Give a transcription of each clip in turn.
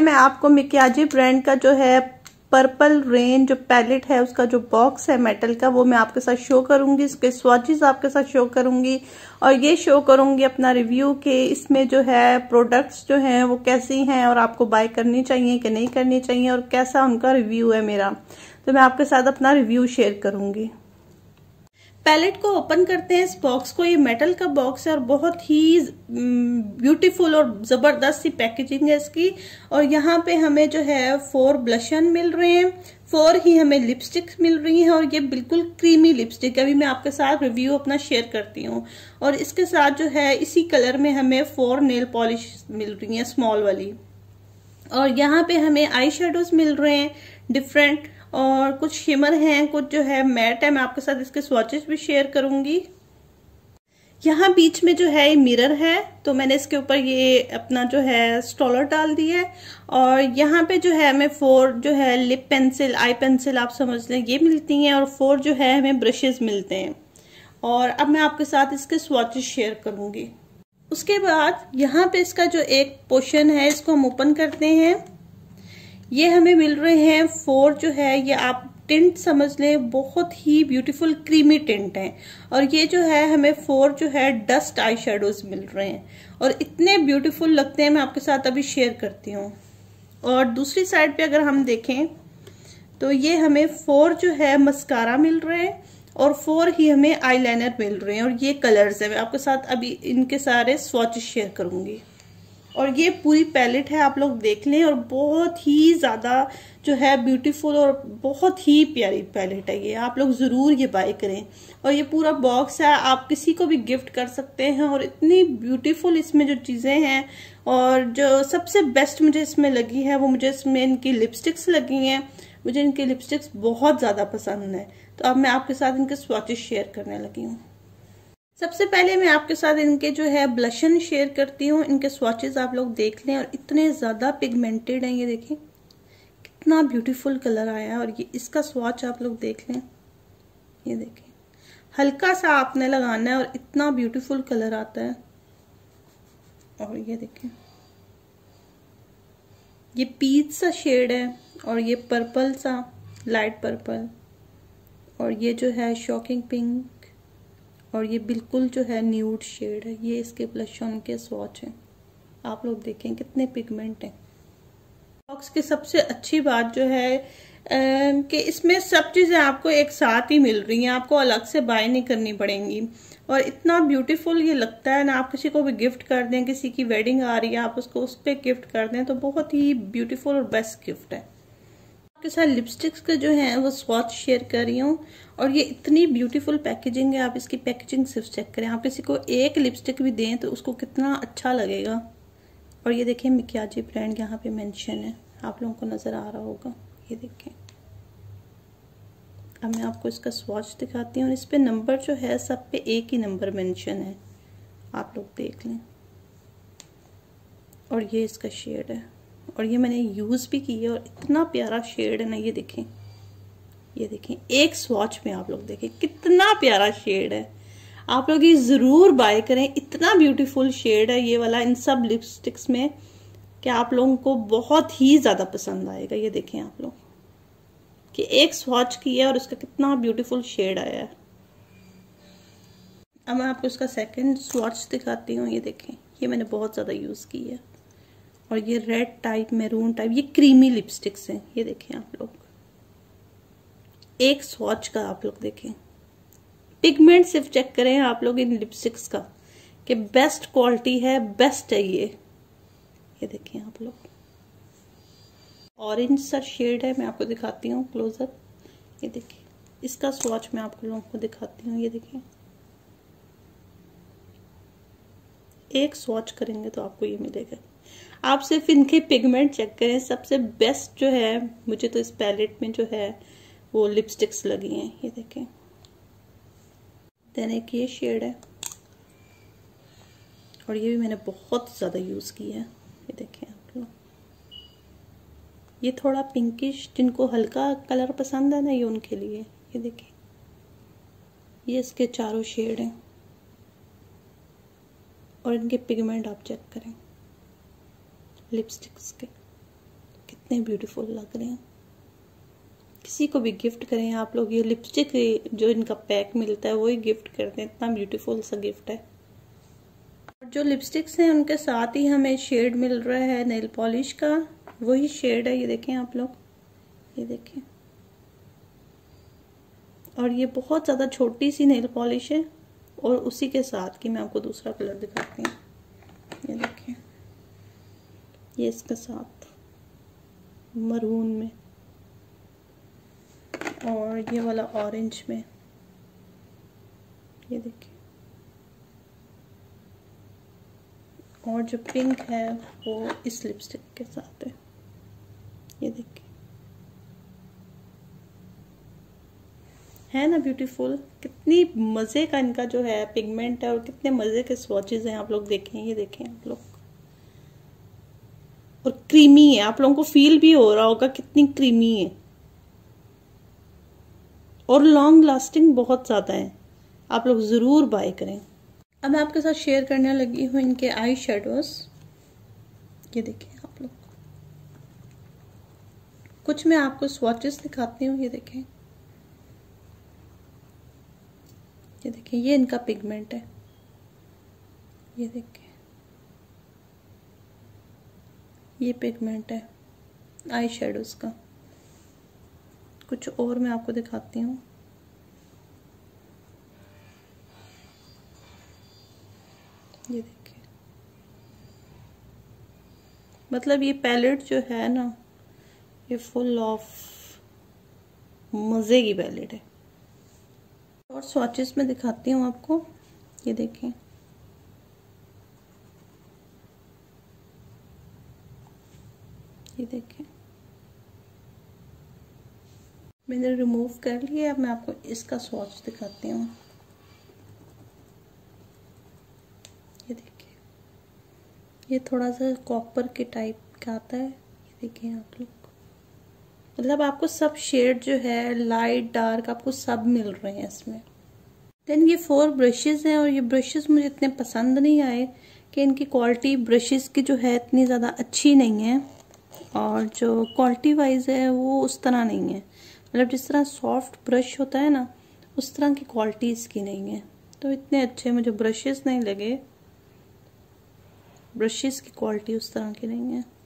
मैं आपको मिकियाजी ब्रांड का जो है पर्पल रेन जो पैलेट है, उसका जो बॉक्स है मेटल का, वो मैं आपके साथ शो करूँगी, इसके स्वाचेस आपके साथ शो करूँगी और ये शो करूँगी अपना रिव्यू के इसमें जो है प्रोडक्ट्स जो हैं, वो कैसी हैं और आपको बाय करनी चाहिए कि नहीं करनी चाहिए और कैसा उनका रिव्यू है मेरा। तो मैं आपके साथ अपना रिव्यू शेयर करूँगी। पैलेट को ओपन करते हैं इस बॉक्स को, ये मेटल का बॉक्स है और बहुत ही ब्यूटीफुल और ज़बरदस्त सी पैकेजिंग है इसकी। और यहाँ पे हमें जो है फोर ब्लशन मिल रहे हैं फोर ही हमें लिपस्टिक मिल रही हैं और ये बिल्कुल क्रीमी लिपस्टिक अभी मैं आपके साथ रिव्यू अपना शेयर करती हूँ। और इसके साथ जो है, इसी कलर में हमें फोर नेल पॉलिश मिल रही है स्मॉल वाली। और यहाँ पे हमें आई शेडोज मिल रहे हैं डिफरेंट और कुछ शिमर हैं, कुछ जो है मैट है, मैं आपके साथ इसके स्वॉचेस भी शेयर करूँगी। यहाँ बीच में जो है ये मिरर है तो मैंने इसके ऊपर ये अपना जो है स्टॉलर डाल दिया है। और यहाँ पे जो है हमें फोर जो है लिप पेंसिल आई पेंसिल आप समझ लें, ये मिलती हैं और फोर जो है हमें ब्रशेस मिलते हैं। और अब मैं आपके साथ इसके स्वॉचेस शेयर करूँगी। उसके बाद यहाँ पे इसका जो एक पोर्शन है, इसको हम ओपन करते हैं। ये हमें मिल रहे हैं फोर जो है, ये आप टिंट समझ लें, बहुत ही ब्यूटीफुल क्रीमी टिंट है। और ये जो है, हमें फोर जो है डस्ट आई शेडोज मिल रहे हैं। और इतने ब्यूटीफुल लगते हैं, मैं आपके साथ अभी शेयर करती हूँ। और दूसरी साइड पे अगर हम देखें तो ये हमें फोर जो है मस्कारा मिल रहे हैं और फोर ही हमें आईलाइनर मिल रहे हैं। और ये कलर्स है। मैं आपके साथ अभी इनके सारे स्वॉच शेयर करूँगी। और ये पूरी पैलेट है, आप लोग देख लें और बहुत ही ज़्यादा जो है ब्यूटीफुल और बहुत ही प्यारी पैलेट है ये। आप लोग ज़रूर ये बाय करें। और ये पूरा बॉक्स है, आप किसी को भी गिफ्ट कर सकते हैं और इतनी ब्यूटीफुल इसमें जो चीज़ें हैं और जो सबसे बेस्ट मुझे इसमें लगी है, वो मुझे इसमें इनकी लिपस्टिक्स लगी हैं। मुझे इनकी लिपस्टिक्स बहुत ज़्यादा पसंद है। तो अब मैं आपके साथ इनके स्वाचेस शेयर करने लगी हूँ। सबसे पहले मैं आपके साथ इनके जो है ब्लशन शेयर करती हूँ। इनके स्वॉचेस आप लोग देख लें और इतने ज़्यादा पिगमेंटेड हैं, ये देखें कितना ब्यूटीफुल कलर आया है और ये इसका स्वाच आप लोग देख लें। ये देखें हल्का सा आपने लगाना है और इतना ब्यूटीफुल कलर आता है। और ये देखें ये पीच सा शेड है और ये पर्पल सा लाइट पर्पल और ये जो है शॉकिंग पिंक और ये बिल्कुल जो है न्यूड शेड है। ये इसके ब्लश ऑन के स्वॉच हैं। आप लोग देखें कितने पिगमेंट हैं। बॉक्स की सबसे अच्छी बात जो है कि इसमें सब चीज़ें आपको एक साथ ही मिल रही हैं। आपको अलग से बाय नहीं करनी पड़ेंगी। और इतना ब्यूटीफुल ये लगता है ना, आप किसी को भी गिफ्ट कर दें, किसी की वेडिंग आ रही है, आप उसको उस पर गिफ्ट कर दें तो बहुत ही ब्यूटीफुल और बेस्ट गिफ्ट है। आपके साथ लिपस्टिक्स के जो है, वो स्वॉच शेयर कर रही हूँ। और ये इतनी ब्यूटीफुल पैकेजिंग है, आप इसकी पैकेजिंग सिर्फ़ चेक करें। आप किसी को एक लिपस्टिक भी दें तो उसको कितना अच्छा लगेगा। और ये देखें, मिकियाजी ब्रांड यहाँ पे मेंशन है। आप लोगों को नज़र आ रहा होगा। ये देखें। अब मैं आपको इसका स्वाच दिखाती हूँ। और इस पर नंबर जो है, सब पे एक ही नंबर मेंशन है। आप लोग देख लें। और ये इसका शेड है। और ये मैंने यूज़ भी की है और इतना प्यारा शेड है ना, ये देखें। ये देखें, एक स्वॉच में आप लोग देखें, कितना प्यारा शेड है। आप लोग ये ज़रूर बाय करें, इतना ब्यूटीफुल शेड है ये वाला इन सब लिपस्टिक्स में कि आप लोगों को बहुत ही ज़्यादा पसंद आएगा, ये देखें आप लोग। कि एक स्वॉच की है और उसका कितना ब्यूटीफुल शेड आया है। अब मैं आपको इसका सेकंड स्वॉच दिखाती हूँ, ये देखें, ये मैंने बहुत ज़्यादा यूज़ की है। और ये रेड टाइप मेरून टाइप ये क्रीमी लिपस्टिक्स हैं। ये देखें आप लोग। एक स्वॉच का आप लोग देखें। पिगमेंट सिर्फ़ चेक करें आप लोग इन लिपस्टिक्स का कि बेस्ट क्वालिटी है बेस्ट है ये। ये देखें आप लोग। ऑरेंज सा शेड है, मैं आपको दिखाती हूँ क्लोजर ये देखिए इसका स्वॉच मैं आप लोगों को दिखाती हूँ। ये देखिए एक स्वॉच करेंगे तो आपको ये मिलेगा। आप सिर्फ़ इनके पिगमेंट चेक करें। सबसे बेस्ट जो है, मुझे तो इस पैलेट में जो है, वो लिपस्टिक्स लगी हैं। ये देखें। देन एक ये शेड है। और ये भी मैंने बहुत ज़्यादा यूज़ की है। ये देखें आप लोग। ये थोड़ा पिंकिश जिनको हल्का कलर पसंद है ना, ये उनके लिए। ये देखें। ये इसके चारों शेड हैं। और इनके पिगमेंट आप चेक करें। लिपस्टिक्स के। कितने ब्यूटीफुल लग रहे हैं। किसी को भी गिफ्ट करें, आप लोग ये लिपस्टिक जो इनका पैक मिलता है, वही गिफ्ट करते हैं इतना ब्यूटीफुल सा गिफ्ट है। और जो लिपस्टिक्स हैं, उनके साथ ही हमें शेड मिल रहा है नेल पॉलिश का। वही शेड है, ये देखें आप लोग। ये देखें। और ये बहुत ज़्यादा छोटी सी नेल पॉलिश है, और उसी के साथ की मैं आपको दूसरा कलर दिखाती हूँ। ये इसके साथ मरून में। और ये वाला ऑरेंज में। ये देखिए। और जो पिंक है, वो इस लिपस्टिक के साथ है। ये देखिए। है ना ब्यूटीफुल कितनी मज़े का इनका जो है पिगमेंट है और कितने मज़े के स्वॉचेज हैं आप लोग देखें, ये देखें आप लोग। और क्रीमी है। आप लोगों को फील भी हो रहा होगा कितनी क्रीमी है। और लॉन्ग लास्टिंग बहुत ज़्यादा है। आप लोग ज़रूर बाय करें। अब मैं आपके साथ शेयर करने लगी हूँ इनके आई शेडोज ये देखिए आप लोग। कुछ मैं आपको स्वाचेस दिखाती हूँ, ये देखें। ये देखिए, ये इनका पिगमेंट है। ये देखिए ये पिगमेंट है आई शेडोज का। कुछ और मैं आपको दिखाती हूँ। ये देखिए। मतलब ये पैलेट जो है ना, ये फुल ऑफ़ मज़े की पैलेट है। और स्वाचेस में दिखाती हूँ आपको। ये देखें ये देखें मैंने रिमूव कर लिया, अब मैं आपको इसका स्वाच दिखाती हूँ। ये देखिए, ये थोड़ा सा कॉपर के टाइप का आता है। ये देखिए आप लोग। मतलब आपको सब शेड जो है लाइट डार्क आपको सब मिल रहे हैं इसमें। देन ये फोर ब्रशेस हैं और ये ब्रशेस मुझे इतने पसंद नहीं आए कि इनकी क्वालिटी ब्रशेस की जो है इतनी ज़्यादा अच्छी नहीं है। और जो क्वालिटी वाइज है, वो उस तरह नहीं है। मतलब जिस तरह सॉफ्ट ब्रश होता है ना, उस तरह की क्वालिटी इसकी नहीं है। तो इतने अच्छे मुझे ब्रशेस नहीं लगे। ब्रशेस की क्वालिटी उस तरह की नहीं है।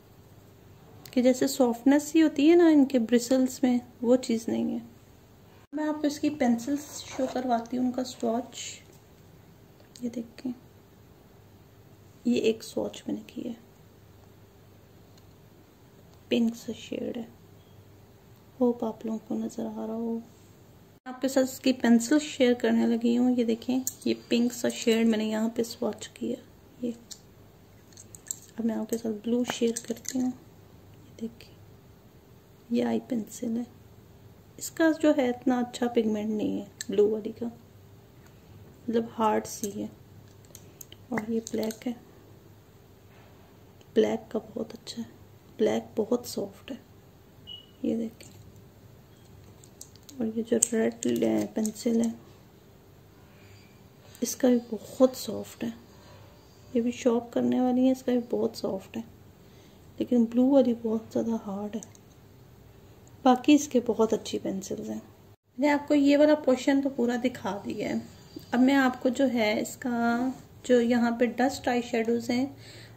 कि जैसे सॉफ्टनेस ही होती है ना इनके ब्रिसल्स में, वो चीज़ नहीं है। मैं आपको इसकी पेंसिल्स शो करवाती हूँ, उनका स्वॉच ये देखें। ये एक स्वॉच मैंने की है। पिंक सा शेड है। होप आप लोगों को नज़र आ रहा हो। आपके साथ इसकी पेंसिल शेयर करने लगी हूँ। ये देखें, ये पिंक सा शेड मैंने यहाँ पे स्वाच किया। ये। अब मैं आपके साथ ब्लू शेयर करती हूँ। ये देखिए ये आई पेंसिल है। इसका जो है इतना अच्छा पिगमेंट नहीं है ब्लू वाली का। मतलब हार्ड सी है। और ये ब्लैक है। ब्लैक का बहुत अच्छा है। ब्लैक बहुत सॉफ्ट है। ये देखें। और ये जो रेड पेंसिल है, इसका भी बहुत सॉफ्ट है। ये भी शॉप करने वाली है, इसका भी बहुत सॉफ्ट है। लेकिन ब्लू वाली बहुत ज़्यादा हार्ड है। बाकी इसके बहुत अच्छी पेंसिल्स हैं। मैंने आपको ये वाला पोर्शन तो पूरा दिखा दिया है। अब मैं आपको जो है इसका, जो यहाँ पे डस्ट आई शेडोज़ हैं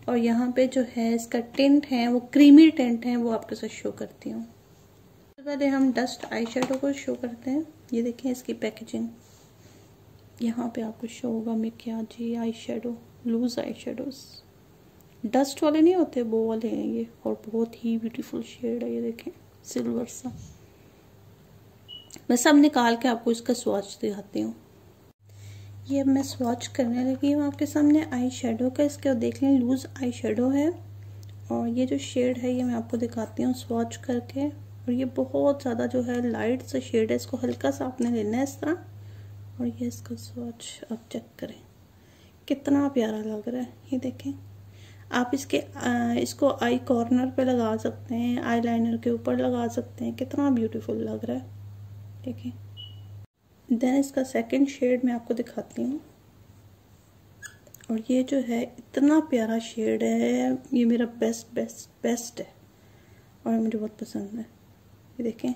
और यहाँ पे जो है इसका टेंट है, वो क्रीमी टेंट है, वो आपके साथ शो करती हूँ। पहले हम डस्ट आई को शो करते हैं। ये देखें इसकी पैकेजिंग यहाँ पे आपको शो होगा जी eye shadow loose eye shadows dust वाले नहीं होते, वो वाले हैं ये, और बहुत ही ब्यूटीफुल शेड है ये देखें सिल्वर सा। मैं सब निकाल के आपको इसका स्वाच दिखाती हूँ। ये अब मैं स्वाच करने लगी हूँ आपके सामने आई शेडो का। इसके देख लें लूज आई शेडो है। और ये जो शेड है, ये मैं आपको दिखाती हूँ स्वाच करके। और ये बहुत ज़्यादा जो है लाइट सा शेड है इसको हल्का सा आपने लेना है इस तरह। और ये इसका स्वॉच आप चेक करें। कितना प्यारा लग रहा है ये देखें। आप इसके आ, इसको आई कॉर्नर पे लगा सकते हैं आई लाइनर के ऊपर लगा सकते हैं। कितना ब्यूटीफुल लग रहा है। देखिए देन इसका सेकंड शेड मैं आपको दिखाती हूँ। और ये जो है इतना प्यारा शेड है ये मेरा बेस्ट बेस्ट बेस्ट है। और मुझे बहुत पसंद है। ये देखें,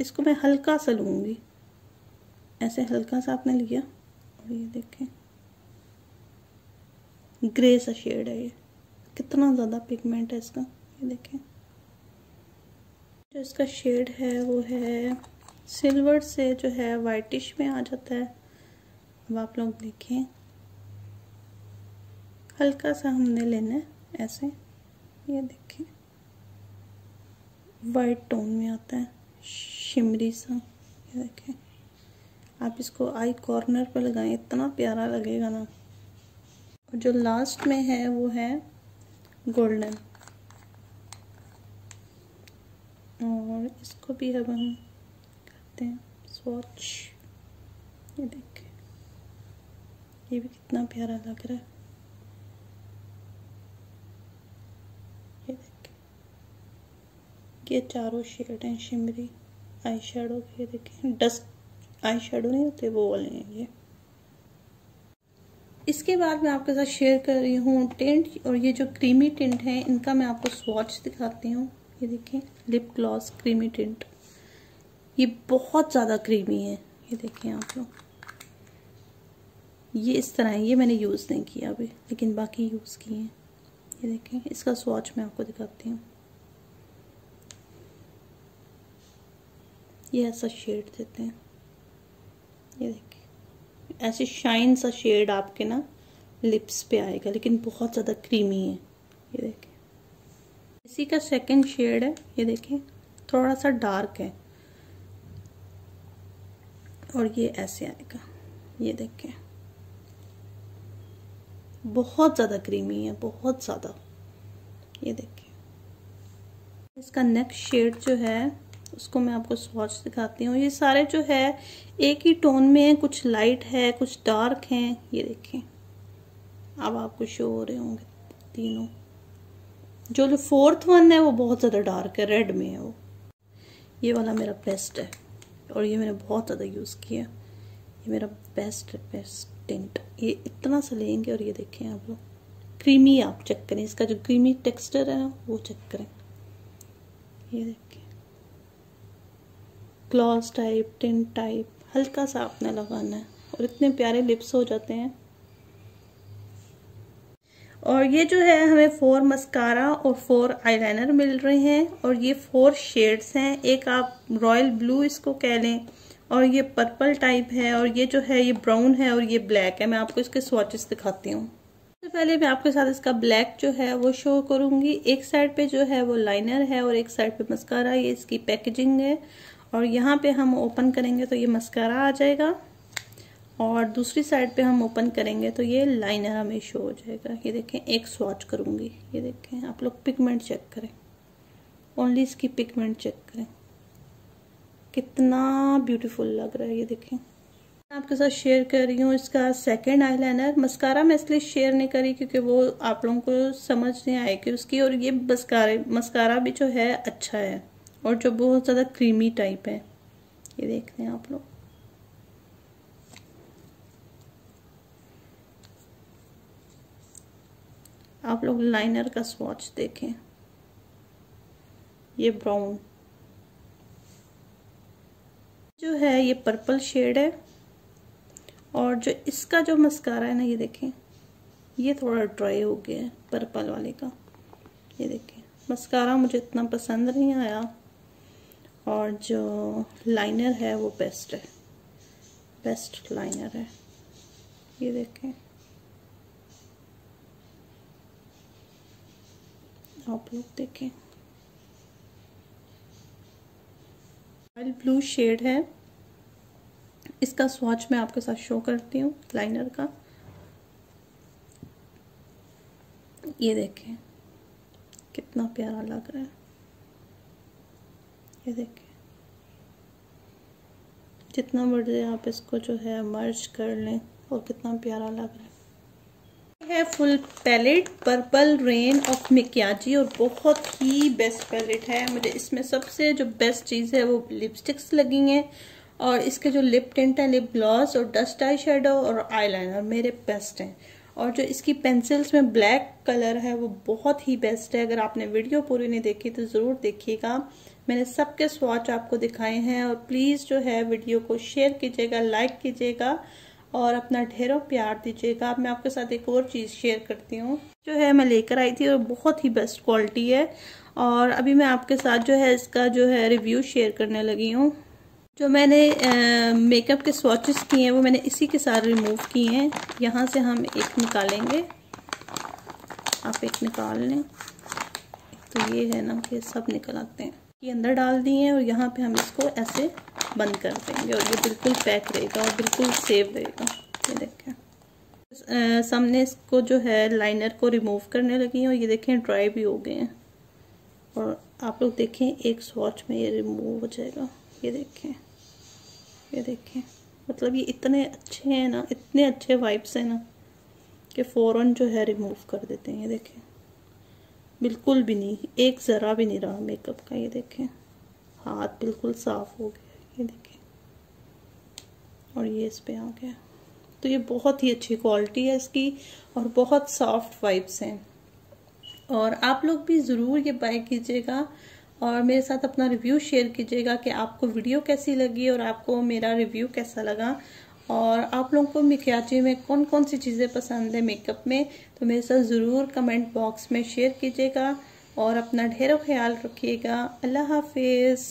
इसको मैं हल्का सा लूँगी। ऐसे हल्का सा आपने लिया, और ये देखें। ग्रे सा शेड है ये। कितना ज़्यादा पिगमेंट है इसका, ये देखें। जो इसका शेड है, वो है सिल्वर से जो है वाइटिश में आ जाता है। अब आप लोग देखें। हल्का सा हमने लेना है, ऐसे। ये देखें। वाइट टोन में आता है, शिमरी सा, ये देखें। आप इसको आई कॉर्नर पर लगाएँ, इतना प्यारा लगेगा ना। और जो लास्ट में है, वो है गोल्डन। और इसको भी अब हम करते हैं स्वॉच ये देखें, ये भी कितना प्यारा लग रहा है ये देखें ये चारों शेड हैं, शिमरी आई शेडो के देखें डस्ट आई शेडो नहीं होते, वो वाले हैं ये। इसके बाद मैं आपके साथ शेयर कर रही हूँ टेंट और ये जो क्रीमी टेंट है, इनका मैं आपको स्वॉच दिखाती हूँ। ये देखें लिप ग्लॉस क्रीमी टेंट ये बहुत ज़्यादा क्रीमी है। ये देखें आप लोग। ये इस तरह है, ये मैंने यूज़ नहीं किया अभी, लेकिन बाकी यूज़ किए हैं। ये देखें इसका स्वॉच मैं आपको दिखाती हूँ। ये ऐसा शेड देते हैं। ये देखिए। ऐसे शाइन सा शेड आपके ना लिप्स पे आएगा, लेकिन बहुत ज़्यादा क्रीमी है। ये देखें इसी का सेकंड शेड है। ये देखें थोड़ा सा डार्क है। और ये ऐसे आएगा। ये देखें बहुत ज़्यादा क्रीमी है, बहुत ज़्यादा। ये देखें इसका नेक्स्ट शेड जो है उसको मैं आपको स्वॉच दिखाती हूँ। ये सारे जो है, एक ही टोन में है, कुछ लाइट है, कुछ डार्क हैं। ये देखें अब आपको शो हो रहे होंगे तीनों। जो फोर्थ वन है, वो बहुत ज़्यादा डार्क है रेड में है वो। ये वाला मेरा बेस्ट है, और ये मैंने बहुत ज़्यादा यूज़ किया। ये मेरा बेस्ट है बेस्ट टेंट ये इतना सा लेंगे और ये देखें आप लोग। क्रीमी आप चेक करें। इसका जो क्रीमी टेक्सचर है वो चेक करें। ये देखें ग्लॉस टाइप, टिन टाइप, हल्का सा आपने लगाना है और इतने प्यारे लिप्स हो जाते हैं। और ये जो है, हमें फोर मस्कारा और फोर आईलाइनर मिल रहे हैं और ये फोर शेड्स हैं। एक आप रॉयल ब्लू इसको कह लें और ये पर्पल टाइप है और ये जो है, ये ब्राउन है और ये ब्लैक है। मैं आपको इसके स्वाचेस दिखाती हूँ। सबसे तो पहले मैं आपके साथ इसका ब्लैक जो है, वो शो करूँगी। एक साइड पे जो है, वो लाइनर है और एक साइड पे मस्कारा ये इसकी पैकेजिंग है। और यहाँ पे हम ओपन करेंगे तो ये मस्कारा आ जाएगा। और दूसरी साइड पे हम ओपन करेंगे तो ये लाइनर हमें शो हो जाएगा। ये देखें, एक स्वाच करूँगी। ये देखें, आप लोग पिगमेंट चेक करें। ओनली इसकी पिगमेंट चेक करें। कितना ब्यूटीफुल लग रहा है ये देखें। आपके साथ शेयर कर रही हूँ इसका सेकंड आईलाइनर मस्कारा मैं इसलिए शेयर नहीं करी क्योंकि वो आप लोगों को समझ नहीं आएगी उसकी और ये मस्कारे मस्कारा भी जो है अच्छा है। और जो बहुत ज़्यादा क्रीमी टाइप है। ये देख रहे हैं आप लोग। आप लोग लाइनर का स्वॉच देखें। ये ब्राउन जो है, ये पर्पल शेड है। और जो इसका जो मस्कारा है ना, ये देखें। ये थोड़ा ड्राई हो गया है पर्पल वाले का। ये देखें। मस्कारा मुझे इतना पसंद नहीं आया। और जो लाइनर है वो बेस्ट है। बेस्ट लाइनर है। ये देखें। आप लोग देखें। ब्लू शेड है। इसका स्वाच मैं आपके साथ शो करती हूँ लाइनर का। ये देखें। कितना प्यारा लग रहा है। ये देखिए जितना बड़े आप इसको जो है मर्ज कर लें और कितना प्यारा लग रहा है। है full palette purple rain of मिकियाजी और बहुत ही बेस्ट पैलेट है। मुझे इसमें सबसे जो बेस्ट चीज़ है वो लिपस्टिक्स लगी हैं और इसके जो लिप टिंट है लिप ग्लॉस और डस्ट आई शेडो और आईलाइनर मेरे बेस्ट हैं। और जो इसकी पेंसिल्स में ब्लैक कलर है वो बहुत ही बेस्ट है। अगर आपने वीडियो पूरी नहीं देखी तो ज़रूर देखिएगा। मैंने सबके स्वाच आपको दिखाए हैं और प्लीज़ जो है वीडियो को शेयर कीजिएगा लाइक कीजिएगा और अपना ढेरों प्यार दीजिएगा। मैं आपके साथ एक और चीज़ शेयर करती हूँ, जो है मैं लेकर आई थी और बहुत ही बेस्ट क्वालिटी है और अभी मैं आपके साथ जो है इसका जो है रिव्यू शेयर करने लगी हूँ। जो मैंने मेकअप के स्वॉचेस किए हैं वो मैंने इसी के साथ रिमूव किए हैं। यहाँ से हम एक निकालेंगे। आप एक निकाल लें। तो ये है ना कि सब निकल आते हैं। ये अंदर डाल दिए हैं और यहाँ पे हम इसको ऐसे बंद कर देंगे और ये बिल्कुल पैक रहेगा और बिल्कुल सेव रहेगा। ये देखें। सामने इसको जो है लाइनर को रिमूव करने लगी हैं और ये देखें ड्राई भी हो गए हैं। और आप लोग देखें एक स्वॉच में ये रिमूव हो जाएगा। ये देखें। ये देखें। मतलब ये इतने अच्छे हैं ना, इतने अच्छे वाइब्स हैं ना कि फ़ौरन जो है रिमूव कर देते हैं। ये देखें। बिल्कुल भी नहीं, एक ज़रा भी नहीं रहा मेकअप का, ये देखें। हाथ बिल्कुल साफ़ हो गया, ये देखें। और ये इस पर आ गया। तो ये बहुत ही अच्छी क्वालिटी है इसकी, और बहुत सॉफ्ट वाइब्स हैं। और आप लोग भी ज़रूर ये बाय कीजिएगा, और मेरे साथ अपना रिव्यू शेयर कीजिएगा कि आपको वीडियो कैसी लगी और आपको मेरा रिव्यू कैसा लगा। और आप लोगों को मिकियाची में कौन कौन सी चीज़ें पसंद है मेकअप में तो मेरे साथ ज़रूर कमेंट बॉक्स में शेयर कीजिएगा और अपना ढेरों ख्याल रखिएगा। अल्लाह हाफिज़।